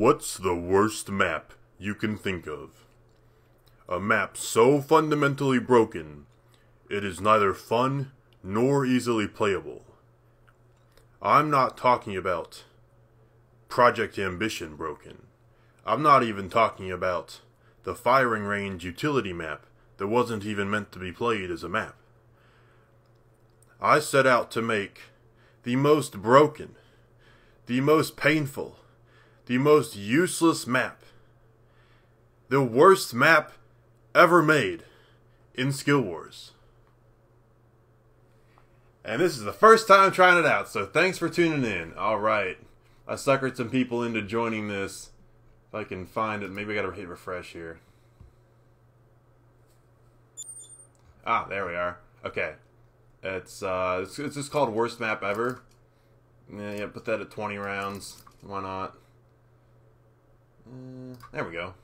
What's the worst map you can think of? A map so fundamentally broken, it is neither fun nor easily playable. I'm not talking about Project Ambition broken. I'm not even talking about the firing range utility map that wasn't even meant to be played as a map. I set out to make the most broken, the most painful, the most useless map, the worst map ever made in SkillWarz. And this is the first time trying it out, so thanks for tuning in. Alright. I suckered some people into joining this. If I can find it, maybe I gotta hit refresh here. Ah, there we are. Okay. It's uh it's, it's just called worst map ever. Yeah, yeah, put that at 20 rounds. Why not? Uh, there we go.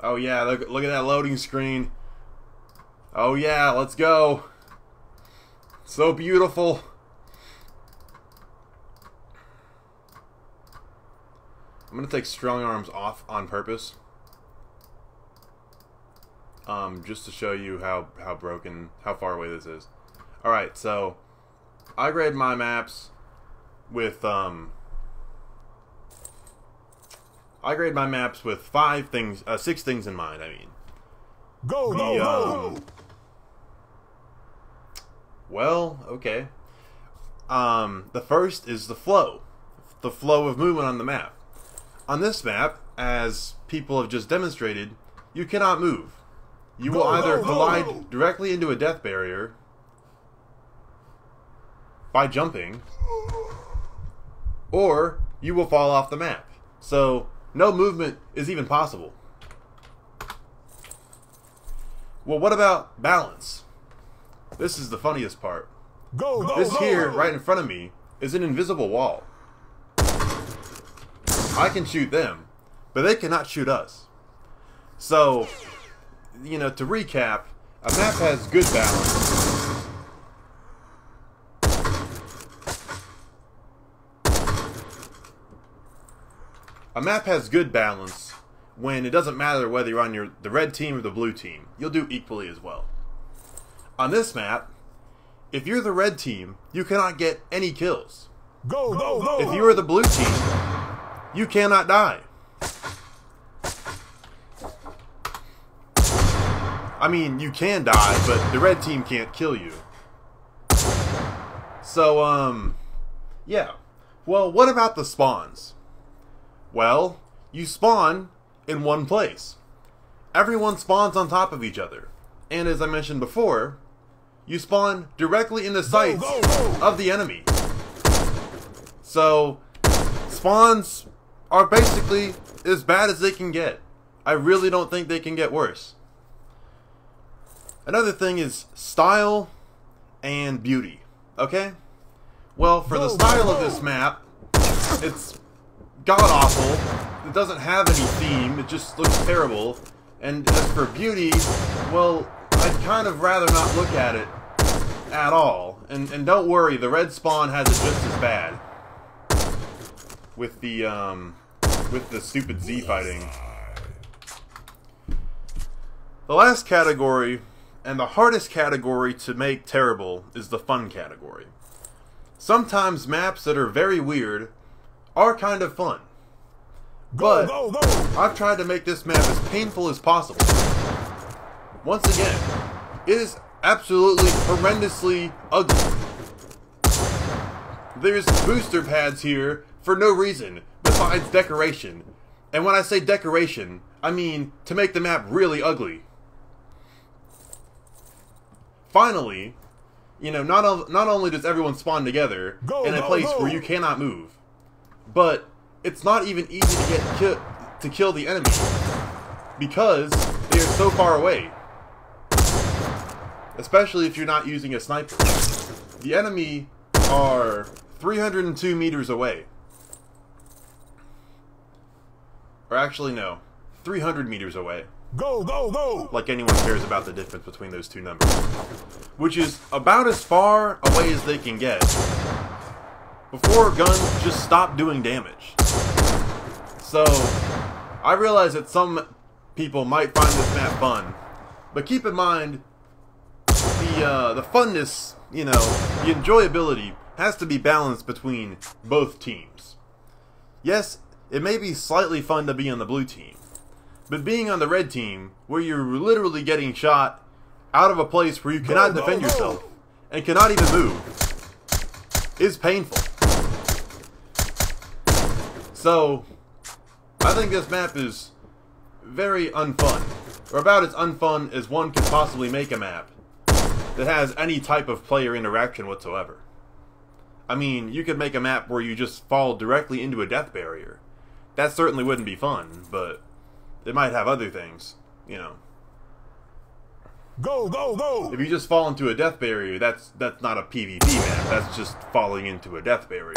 oh yeah, look look at that loading screen. Oh yeah, let's go. So beautiful. I'm gonna take strong arms off on purpose. Um, just to show you how, how broken, how far away this is. Alright, so I grade my maps with um I grade my maps with five things, uh, six things in mind. I mean, go the, go um, go. Well, okay. Um, the first is the flow, the flow of movement on the map. On this map, as people have just demonstrated, you cannot move. You will either go, go, collide go. directly into a death barrier by jumping, or you will fall off the map. So, no movement is even possible. Well, what about balance? This is the funniest part. Go go This go. here, right in front of me, is an invisible wall. I can shoot them, but they cannot shoot us. So, you know, to recap, a map has good balance. A map has good balance when it doesn't matter whether you're on your the red team or the blue team. You'll do equally as well. On this map, if you're the red team, you cannot get any kills. Go go go. If you are the blue team, you cannot die. I mean, you can die, but the red team can't kill you. So, um, yeah. Well, what about the spawns? Well, you spawn in one place. Everyone spawns on top of each other. And as I mentioned before, you spawn directly in the sights go, go. of the enemy. So, spawns are basically as bad as they can get. I really don't think they can get worse. Another thing is style and beauty. Okay? Well, for the style of this map, it's god awful. It doesn't have any theme. It just looks terrible. And as for beauty, well, I'd kind of rather not look at it at all. And and don't worry, the red spawn has it just as bad. With the um with the stupid Z fighting. The last category and the hardest category to make terrible is the fun category. Sometimes maps that are very weird are kind of fun. But go go. I've tried to make this map as painful as possible. Once again, it is absolutely horrendously ugly. There's booster pads here for no reason besides decoration. And when I say decoration, I mean to make the map really ugly. Finally, you know, not, not only does everyone spawn together Go, in a go, place go. where you cannot move, but it's not even easy to get ki- to kill the enemy because they are so far away. Especially if you're not using a sniper. The enemy are 302 meters away. Or actually, no, 300 meters away. Go, go, go! like anyone cares about the difference between those two numbers. Which is about as far away as they can get before guns just stop doing damage. So, I realize that some people might find this map fun, but keep in mind the uh, the funness, you know, the enjoyability has to be balanced between both teams. Yes, it may be slightly fun to be on the blue team, but being on the red team, where you're literally getting shot out of a place where you cannot defend yourself and cannot even move, is painful. So, I think this map is very unfun, or about as unfun as one could possibly make a map that has any type of player interaction whatsoever. I mean, you could make a map where you just fall directly into a death barrier. That certainly wouldn't be fun, but it might have other things, you know. Go, go, go! If you just fall into a death barrier, that's that's not a PvP map. That's just falling into a death barrier.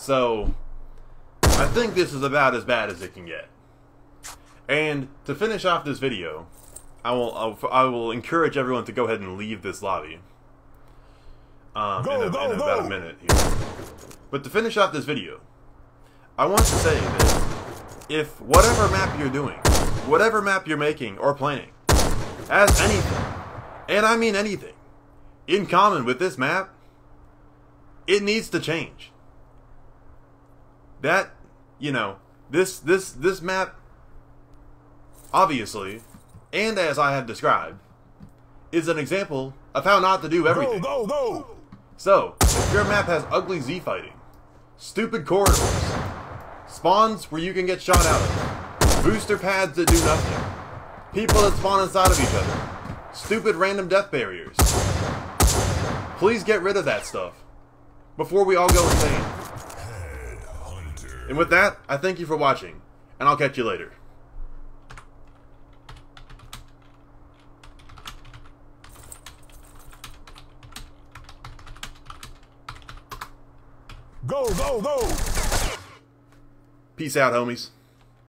So, I think this is about as bad as it can get. And to finish off this video, I will I'll, I will encourage everyone to go ahead and leave this lobby. Um, Go, in, a, go, in about go. a minute here. But to finish off this video, I want to say that if whatever map you're doing, whatever map you're making or planning, has anything, and I mean anything, in common with this map, it needs to change. That, you know, this this this map obviously, and as I have described, is an example of how not to do everything. go, go! So, your map has ugly Z fighting, stupid corridors, spawns where you can get shot out of, booster pads that do nothing, people that spawn inside of each other, stupid random death barriers, please get rid of that stuff before we all go insane. And with that, I thank you for watching, and I'll catch you later. Go, go, go! Peace out, homies.